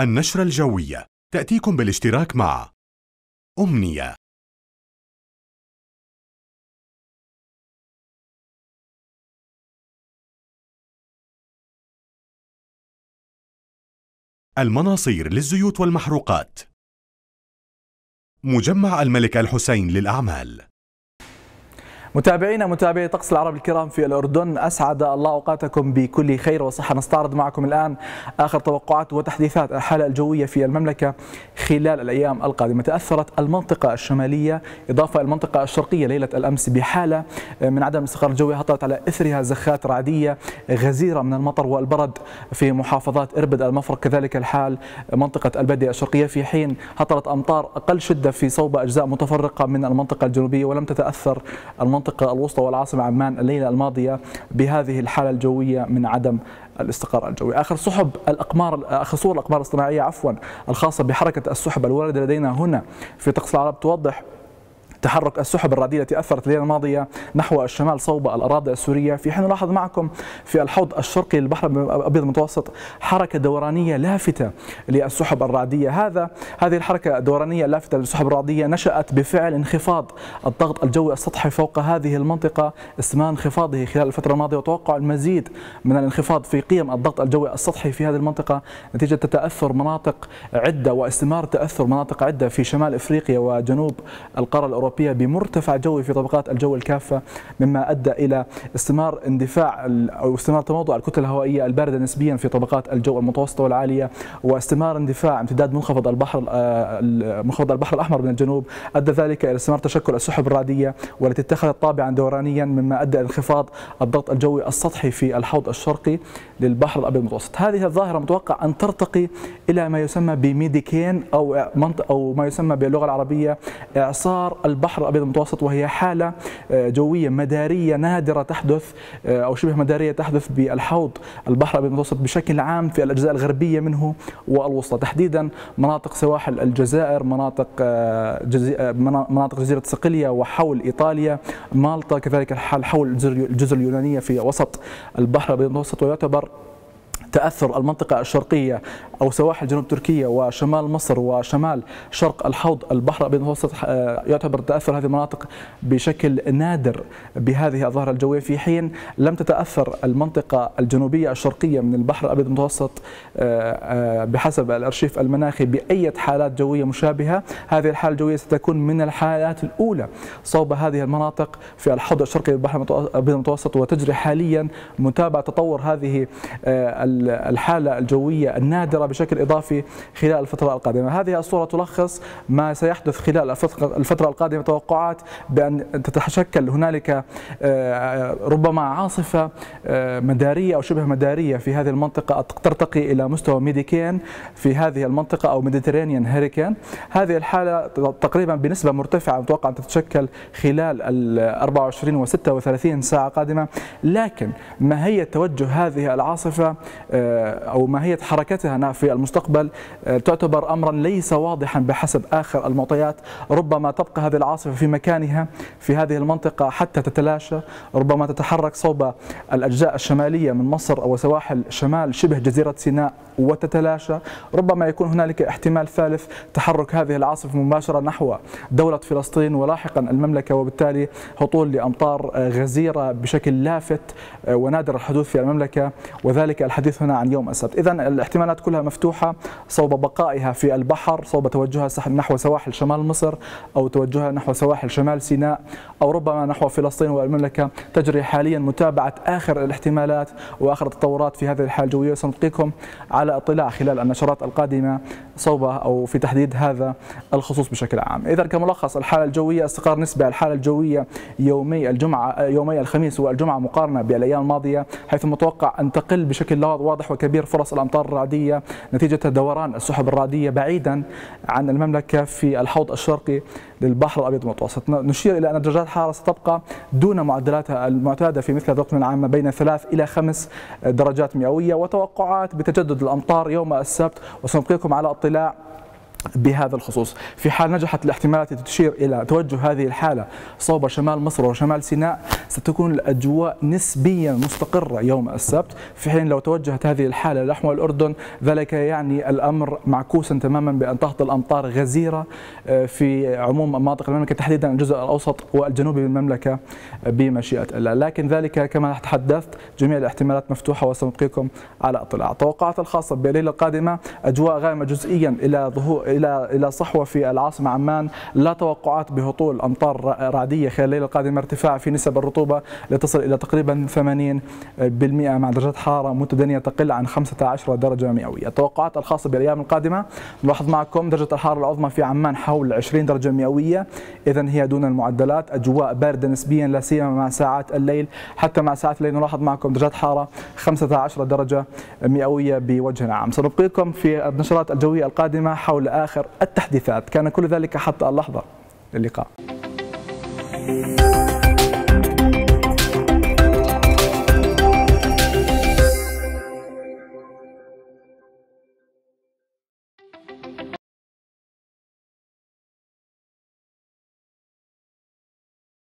النشرة الجوية. تأتيكم بالاشتراك مع أمنية. المناصير للزيوت والمحروقات. مجمع الملك الحسين للأعمال. متابعينا متابعي طقس العرب الكرام في الأردن أسعد الله أوقاتكم بكل خير وصحة. نستعرض معكم الآن آخر توقعات وتحديثات الحالة الجوية في المملكة خلال الأيام القادمة. تأثرت المنطقة الشمالية إضافة المنطقة الشرقية ليلة الأمس بحالة من عدم الاستقرار الجوي حصلت على إثرها زخات رعدية غزيرة من المطر والبرد في محافظات إربد المفرق. كذلك الحال منطقة البدية الشرقية في حين هطلت أمطار أقل شدة في صوب أجزاء متفرقة من المنطقة الجنوبية ولم تتأثر المنطقة المنطقة الوسطى والعاصمة عمان الليلة الماضية بهذه الحالة الجوية من عدم الاستقرار الجوي. آخر سحب الأقمار آخر صور الأقمار الاصطناعية عفوا الخاصة بحركة السحب الواردة لدينا هنا في طقس العرب توضح تحرك السحب الرعدية التي أثرت الليلة الماضية نحو الشمال صوب الأراضي السورية. في حين نلاحظ معكم في الحوض الشرقي للبحر الأبيض المتوسط حركة دورانية لافتة للسحب الرعدية هذا هذه الحركة الدورانية اللافتة للسحب الرعدية نشأت بفعل انخفاض الضغط الجوي السطحي فوق هذه المنطقة استمرار انخفاضه خلال الفترة الماضية وتوقع المزيد من الانخفاض في قيم الضغط الجوي السطحي في هذه المنطقة. نتيجة تأثر مناطق عدة واستمرار تأثر مناطق عدة في شمال إفريقيا وجنوب القارة الأوروبية. الأوروبية بمرتفع جوي في طبقات الجو الكافة مما أدى إلى استمرار اندفاع أو استمرار تموضع الكتل الهوائية الباردة نسبيا في طبقات الجو المتوسطة والعالية واستمرار اندفاع امتداد منخفض البحر منخفض البحر الأحمر من الجنوب أدى ذلك إلى استمرار تشكل السحب الرعدية والتي اتخذت طابعا دورانيا مما أدى إلى انخفاض الضغط الجوي السطحي في الحوض الشرقي للبحر الأبيض المتوسط. هذه الظاهرة متوقع أن ترتقي إلى ما يسمى بميديكين أو أو ما يسمى باللغة العربية إعصار البحر البحر الأبيض المتوسط وهي حالة آه، جوية مدارية نادرة تحدث آه، أو شبه مدارية تحدث بالحوض البحر الأبيض المتوسط بشكل عام في الأجزاء الغربية منه والوسطى تحديدا مناطق سواحل الجزائر مناطق آه،. مناطق جزيرة صقلية وحول إيطاليا مالطا كذلك الحال حول الجزر اليونانية في وسط البحر الأبيض المتوسط ويعتبر تأثر المنطقة الشرقية أو سواحل جنوب تركيا وشمال مصر وشمال شرق الحوض البحر الأبيض المتوسط آه، يعتبر تأثر هذه المناطق بشكل نادر بهذه الظاهرة الجوية. في حين لم تتأثر المنطقة الجنوبية الشرقية من البحر الأبيض المتوسط آه، آه، بحسب الأرشيف المناخي بأي حالات جوية مشابهة هذه الحالة الجوية ستكون من الحالات الأولى صوب هذه المناطق في الحوض الشرقي للبحر الأبيض المتوسط وتجري حاليا متابعة تطور هذه الحالة الجوية النادرة بشكل إضافي خلال الفترة القادمة. هذه الصورة تلخص ما سيحدث خلال الفترة القادمة. توقعات بأن تتشكل هنالك آه، ربما عاصفة آه، مدارية أو شبه مدارية في هذه المنطقة ترتقي إلى مستوى medicane في هذه المنطقة أو Mediterranean hurricane هذه الحالة تقريبا بنسبة مرتفعة متوقع أن تتشكل خلال ال 24 و 36 ساعة قادمة. لكن ماهية توجه هذه العاصفة آه، أو ماهية حركتها في المستقبل آه، تعتبر أمرا ليس واضحا بحسب آخر المعطيات. ربما تبقى هذه العاصفة في مكانها في هذه المنطقة حتى تتلاشى. ربما تتحرك صوب الأجزاء الشمالية من مصر أو سواحل شمال شبه جزيرة سيناء وتتلاشى. ربما يكون هنالك احتمال ثالث تحرك هذه العاصفة مباشرة نحو دولة فلسطين ولاحقا المملكة وبالتالي هطول لأمطار آه، غزيرة بشكل لافت ونادر الحدوث في المملكة وذلك الحديث هنا عن يوم السبت. إذا الاحتمالات كلها مفتوحة صوب بقائها في البحر صوب توجهها نحو سواحل شمال مصر أو توجهها نحو سواحل شمال سيناء أو ربما نحو فلسطين والمملكة. تجري حاليا متابعة آخر الاحتمالات وآخر التطورات في هذه الحالة الجوية. سنلقيكم على اطلاع خلال النشرات القادمة صوب أو في تحديد هذا الخصوص بشكل عام. إذا كملخص الحالة الجوية استقرار نسبة الحالة الجوية يومي الجمعة يومي الخميس والجمعة مقارنة بالأيام الماضية حيث متوقع أن تقل بشكل واضح وكبير فرص الأمطار الرعدية نتيجة دوران السحب الرعدية بعيدا عن المملكة في الحوض الشرقي للبحر الأبيض المتوسط. نشير إلى أن درجات الحرارة ستبقى دون معدلاتها المعتادة في مثل هذه العامة بين ثلاث إلى خمس درجات مئوية وتوقعات بتجدد الأمطار يوم السبت. وسنبقيكم على اطلاع بهذا الخصوص. في حال نجحت الاحتمالات التي تشير إلى توجه هذه الحالة صوب شمال مصر وشمال سيناء ستكون الأجواء نسبيا مستقرة يوم السبت. في حين لو توجهت هذه الحالة نحو الأردن ذلك يعني الأمر معكوسا تماما بأن تهطل أمطار غزيرة آه، في عموم مناطق المملكة تحديدا الجزء الأوسط والجنوبي من المملكة بمشيئة الله. لكن ذلك كما تحدثت جميع الاحتمالات مفتوحة وسنبقيكم على اطلاع. التوقعات الخاصة بالليلة القادمة أجواء غائمة جزئيا إلى ظهور إلى إلى صحوة في العاصمة عمان لا توقعات بهطول أمطار رعدية خلال الليلة القادمة ارتفاع في نسب الرطوبة لتصل إلى تقريبا 80% مع درجات حرارة متدنية تقل عن 15 درجة مئوية. التوقعات الخاصة بالأيام القادمة نلاحظ معكم درجة الحرارة العظمى في عمان حول 20 درجة مئوية. اذا هي دون المعدلات أجواء باردة نسبيا لا سيما مع ساعات الليل. حتى مع ساعات الليل نلاحظ معكم درجات حرارة 15 درجة مئوية بوجه عام. سنبقيكم في النشرات الجوية القادمة حول آخر التحديثات. كان كل ذلك حتى اللحظة. للقاء.